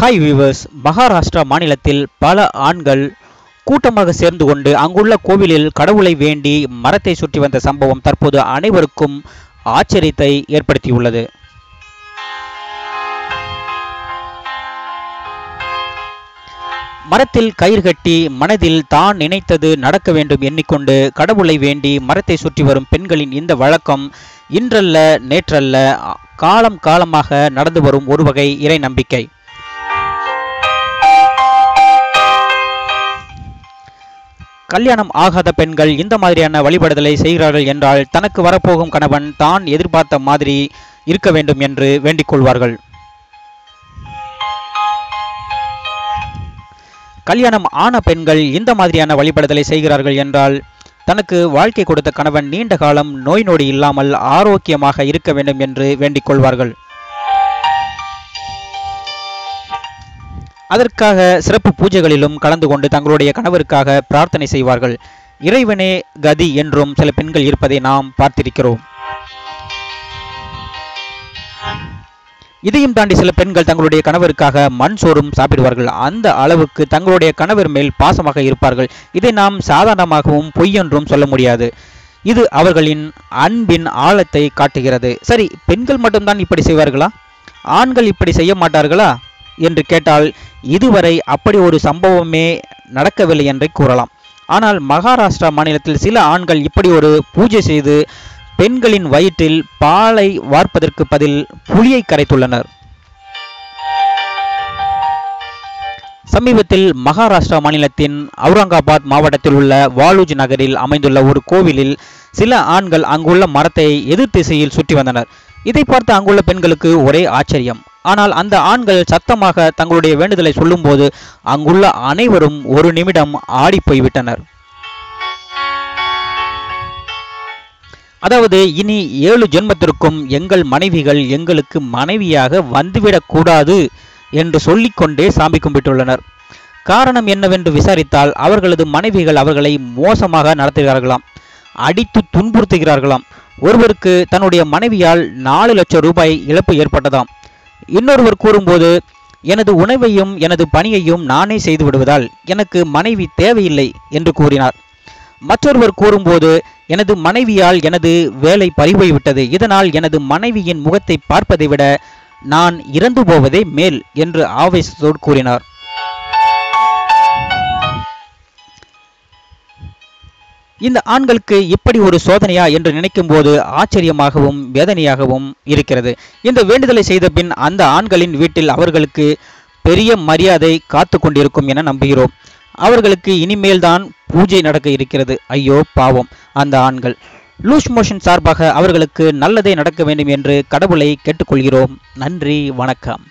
Hi viewers Maharashtra மாநிலத்தில் பல ஆண்கள் கூட்டமாக சேர்ந்து கொண்டு அங்குள்ள கோவிலில் கடவுளை வேண்டி மரத்தை சுற்றி வந்த சம்பவம் தற்போது அனைவருக்கும் ஆச்சரியத்தை ஏற்படுத்தியுள்ளது. மரத்தில் கயிறு கட்டி மனதில் தான் நினைத்தது நடக்க வேண்டும் எண்ணிக்கொண்டு கடவுளை வேண்டி மரத்தை சுற்றி வரும் பெண்களின் இந்த வழக்கம் இன்றல்ல நேற்றல்ல காலம் காலமாக நடந்து வரும் ஒரு வகை இறை நம்பிக்கை. கல்யாணம் ஆகாத பெண்கள் இந்த மாதிரியான வழிபடுதலை செய்கிறார்கள் என்றால் தனக்கு வரப்போகும் கணவன் தான் எதிர்பார்த்த மாதிரி இருக்க வேண்டும் என்று வேண்டிக் கொள்வார்கள். கல்யாணம் ஆன பெண்கள் இந்த மாதிரியான வழிபடுதலை செய்கிறார்கள் என்றால் தனக்கு வாழ்க்கை கொடுத்த கணவன் நீண்ட காலம் நோய் நொடி இல்லாமல் ஆரோக்கியமாக இருக்க வேண்டும் என்று வேண்டிக் கொள்வார்கள். அதற்காக சிறப்பு பூஜைகளிலும் கலந்து கொண்டு தங்களுடைய கணவருக்காக பிரார்த்தனை செய்வார்கள். இறைவனே கதி என்றும் சில பெண்கள் இருப்பதை நாம் பார்த்திருக்கிறோம். இதையும் தாண்டி சில பெண்கள் தங்களுடைய கணவருக்காக மண் சோறும் சாப்பிடுவார்கள். அந்த அளவுக்கு தங்களுடைய கணவர் மேல் பாசமாக இருப்பார்கள். இதை நாம் சாதாரணமாகவும் பொய் என்றும் சொல்ல முடியாது. இது அவர்களின் அன்பின் ஆழத்தை காட்டுகிறது. சரி பெண்கள் மட்டும்தான் இப்படி செய்வார்களா? ஆண்கள் இப்படி செய்ய மாட்டார்களா? என்று கேட்டால் இதுவரை அப்படி ஒரு சம்பவமே நடக்கவில்லை என்றே கூறலாம். ஆனால் மகாராஷ்டிரா மாநிலத்தில் சில ஆண்கள் இப்படி ஒரு பூஜை செய்து பெண்களின் வயிற்றில் பாலை வார்ப்பதற்கு பதில் புலியை கரைத்துள்ளனர். சமீபத்தில் மகாராஷ்டிரா மாநிலத்தின் அவுரங்காபாத் மாவட்டத்தில் உள்ள வாலூஜ் நகரில் அமைந்துள்ள ஒரு கோவிலில் சில ஆண்கள் அங்குள்ள மரத்தை எதிர் திசையில் சுற்றி வந்தனர். இதை பார்த்து அங்குள்ள பெண்களுக்கு ஒரே ஆச்சரியம். ஆனால் அந்த ஆண்கள் சத்தமாக தங்களுடைய வேண்டுதலை சொல்லும்போது அங்குள்ள அனைவரும் ஒரு நிமிடம் ஆடிப்போய்விட்டனர் அதாவது இனி ஏழு ஜென்மத்திற்கும் எங்கள் மனைவிகள் எங்களுக்கு மனைவியாக வந்துவிடக் கூடாது என்று சொல்லிக்கொண்டே சாமி கும்பிட்டுள்ளனர். காரணம் என்னவென்று விசாரித்தால் அவர்களது மனைவிகள் அவர்களை மோசமாக நடத்துகிறார்களாம். அடித்து துன்புறுத்துகிறார்களாம். ஒருவருக்கு தன்னுடைய மனைவியால் நாலு லட்சம் ரூபாய் இழப்பு ஏற்பட்டதாம். இன்னொருவர் கூறும்போது எனது உணவையும் எனது பணியையும் நானே செய்து விடுவதால் எனக்கு மனைவி தேவையில்லை என்று கூறினார். மற்றொருவர் கூறும்போது எனது மனைவியால் எனது வேலை பறிபோய்விட்டது. இதனால் எனது மனைவியின் முகத்தை பார்ப்பதை விட நான் இறந்து போவதே மேல் என்று ஆவேசத்தோடு கூறினார். இந்த ஆண்களுக்கு இப்படி ஒரு சோதனையா என்று நினைக்கும் போது ஆச்சரியமாகவும் வேதனையாகவும் இருக்கிறது. இந்த வேண்டுதலை செய்த பின் அந்த ஆண்களின் வீட்டில் அவர்களுக்கு பெரிய மரியாதை காத்து கொண்டிருக்கும் என நம்புகிறோம். அவர்களுக்கு இனிமேல்தான் பூஜை நடக்க இருக்கிறது. ஐயோ பாவம். அந்த ஆண்கள். லூஸ் மோஷன் சார்பாக அவர்களுக்கு நல்லதே நடக்க வேண்டும் என்று கடவுளை கேட்டுக்கொள்கிறோம். நன்றி வணக்கம்.